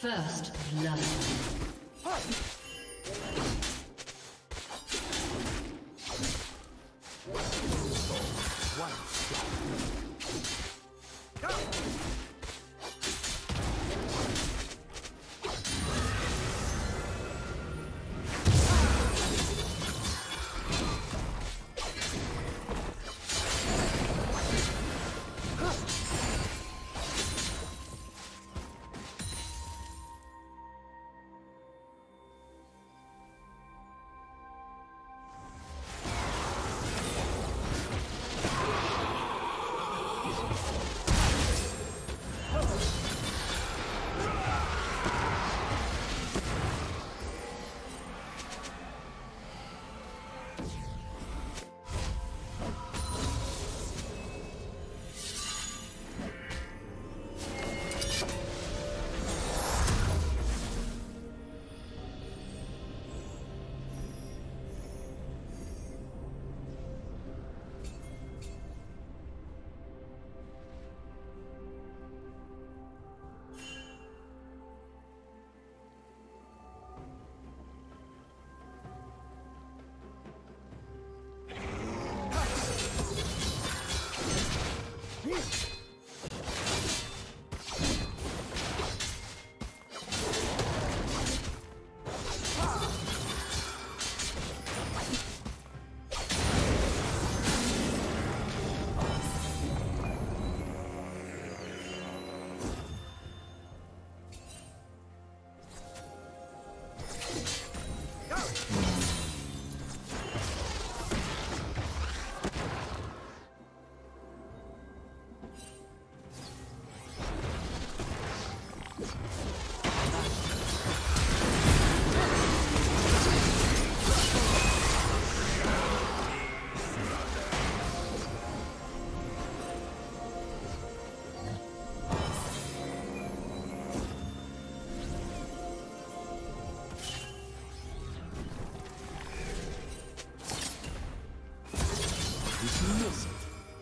First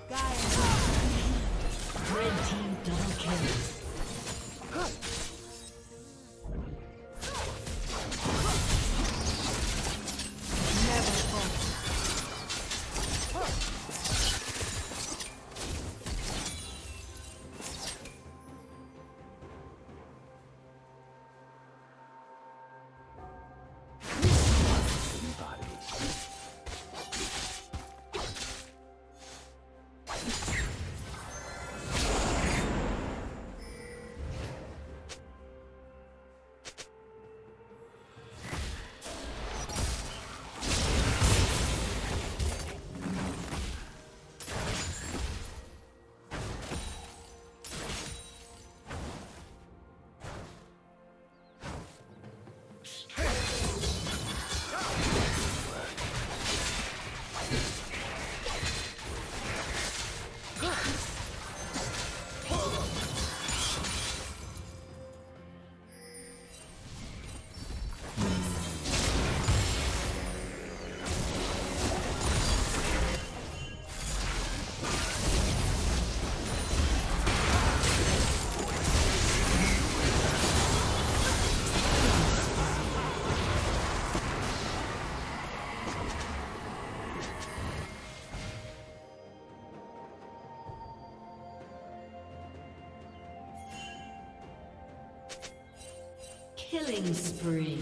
blood. Killing spree.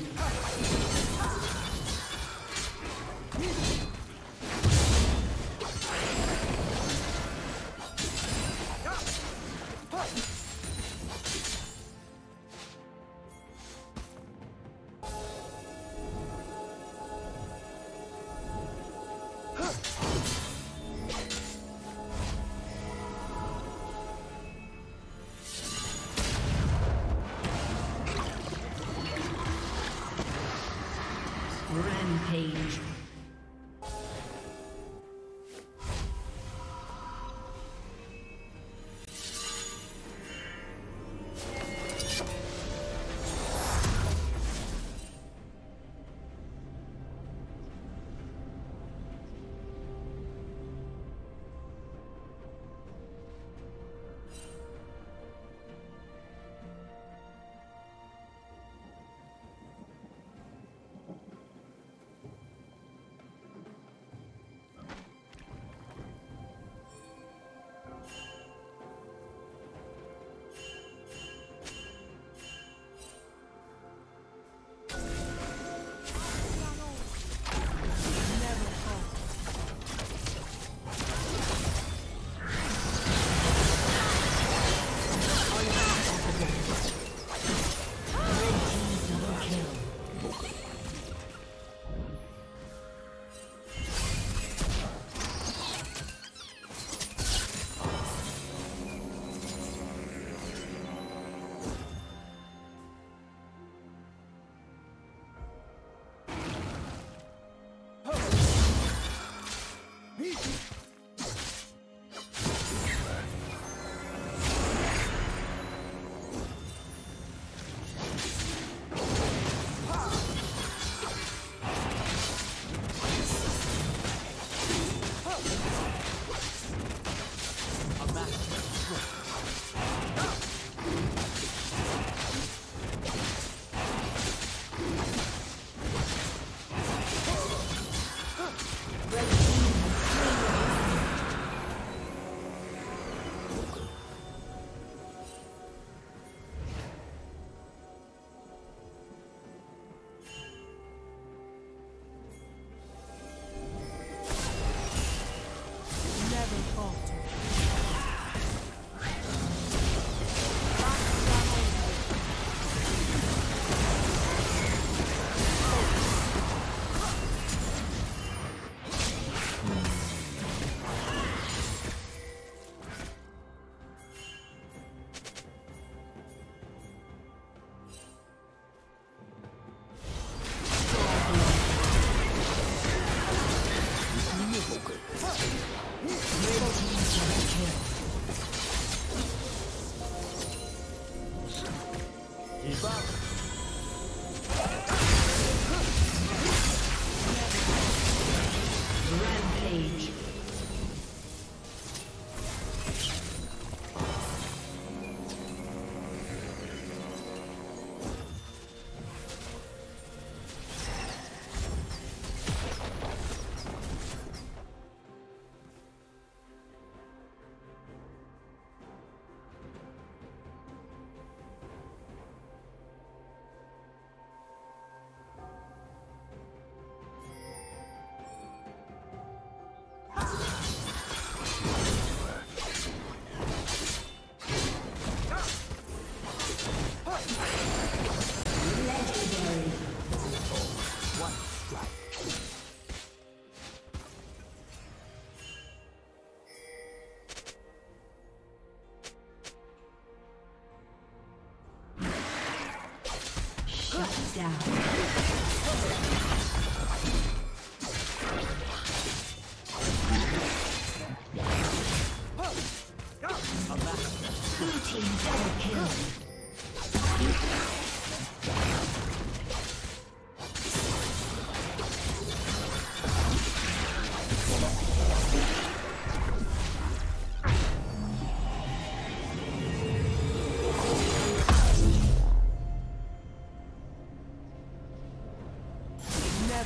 Red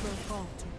Never falter.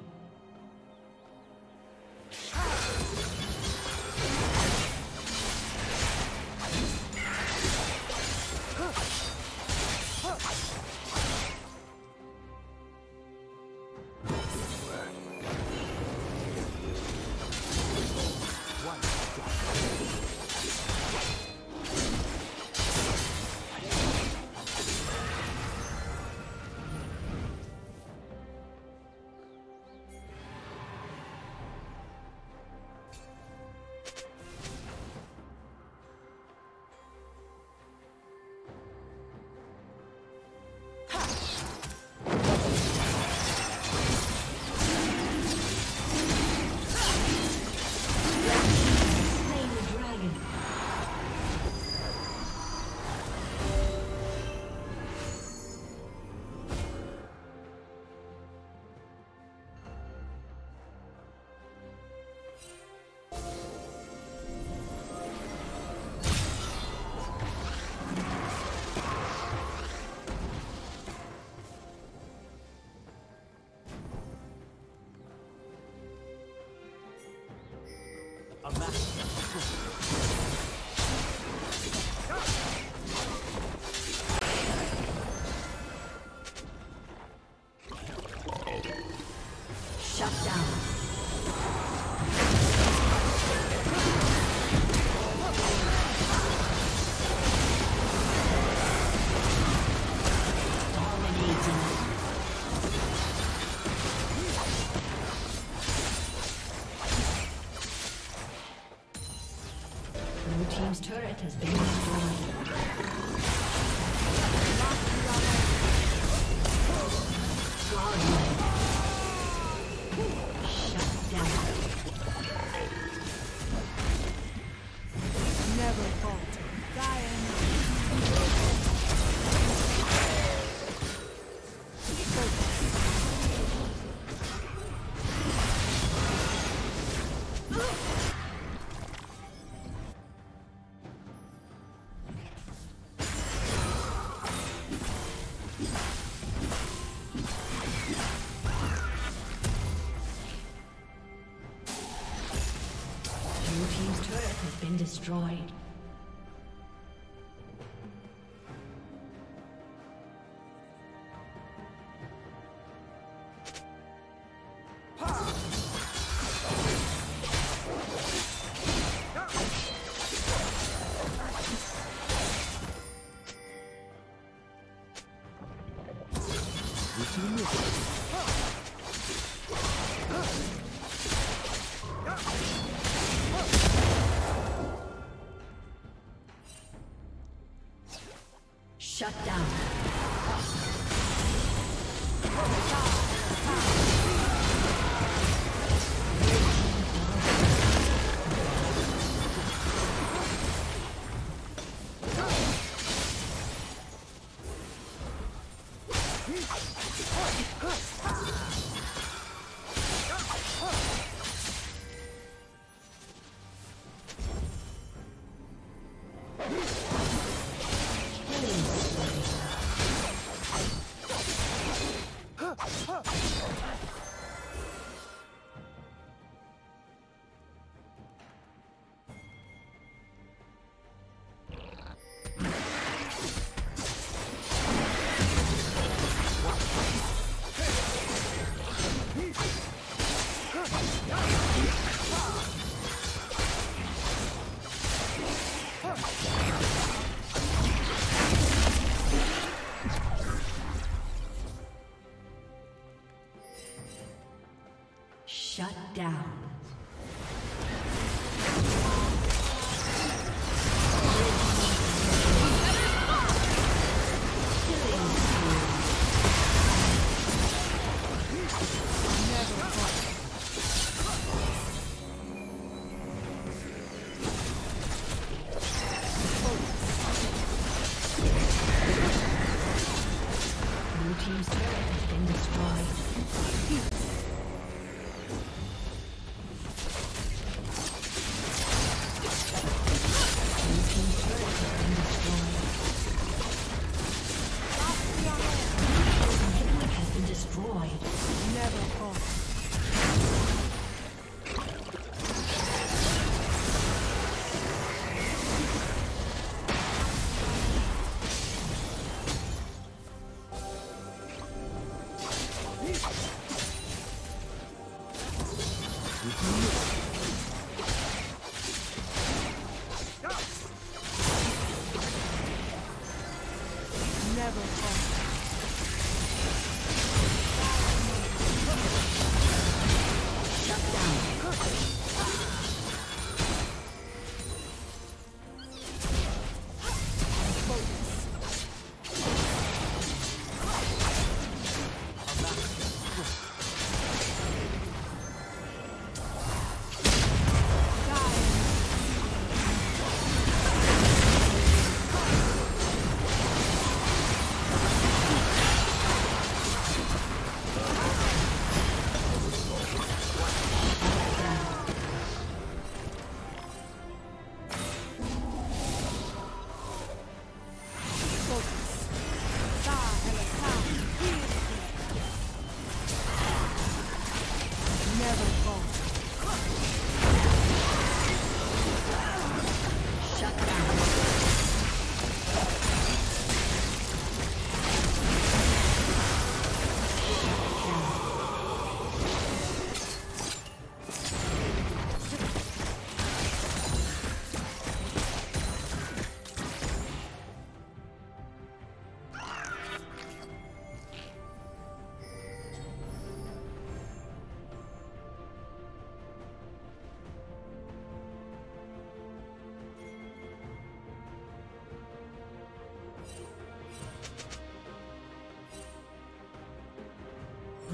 Destroyed.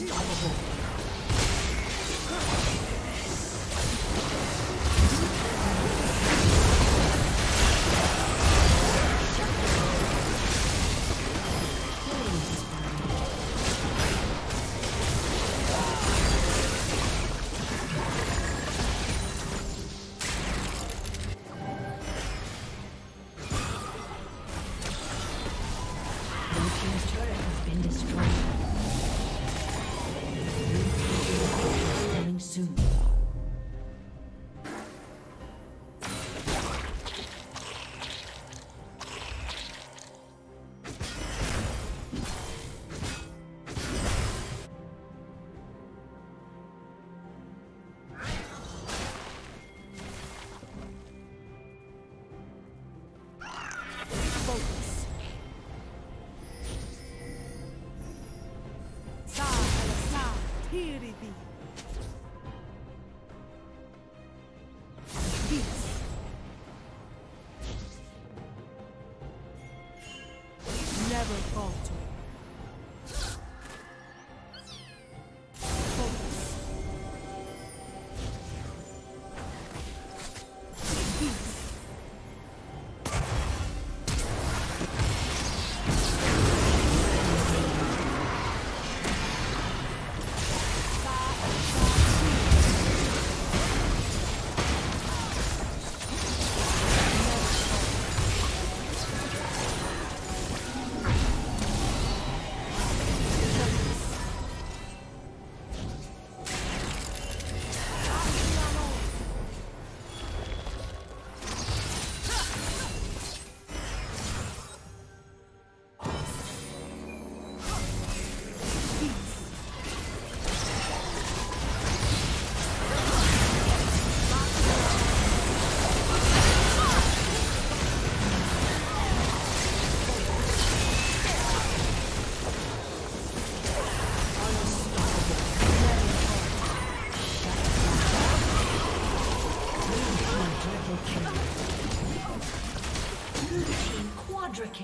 Unstoppable.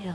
Kill.